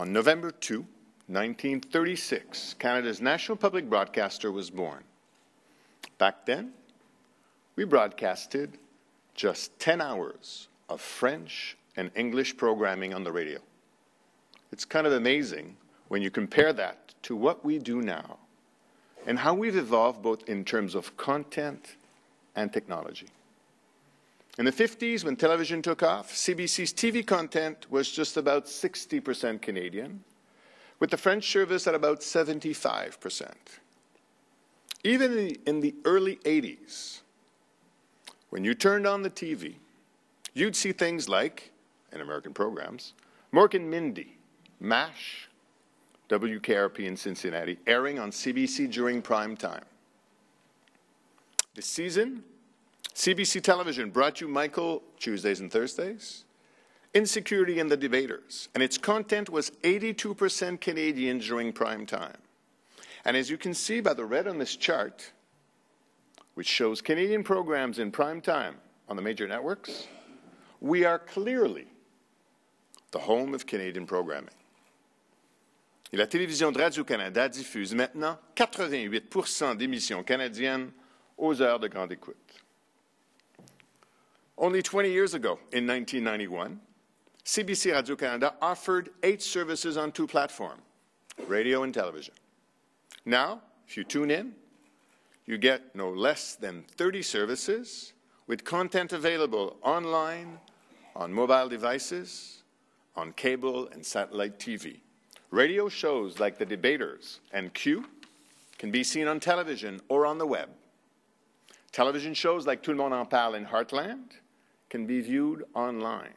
On November 2, 1936, Canada's national public broadcaster was born. Back then, we broadcasted just 10 hours of French and English programming on the radio. It's kind of amazing when you compare that to what we do now and how we've evolved both in terms of content and technology. In the 50s, when television took off, CBC's TV content was just about 60% Canadian, with the French service at about 75%. Even in the, early 80s, when you turned on the TV, you'd see things like, in American programs, Mork and Mindy, MASH, WKRP in Cincinnati, airing on CBC during prime time. This season, CBC Television brought you Michael Tuesdays and Thursdays, Insecurity and the Debaters, and its content was 82% Canadian during prime time. And as you can see by the red on this chart, which shows Canadian programs in prime time on the major networks, we are clearly the home of Canadian programming. Et la télévision de Radio-Canada diffuse maintenant 88 d'émissions canadiennes aux heures de grande écoute. Only 20 years ago, in 1991, CBC Radio-Canada offered eight services on two platforms, radio and television. Now, if you tune in, you get no less than 30 services with content available online, on mobile devices, on cable and satellite TV. Radio shows like The Debaters and Q can be seen on television or on the web. Television shows like Tout le monde en parle in Heartland can be viewed online.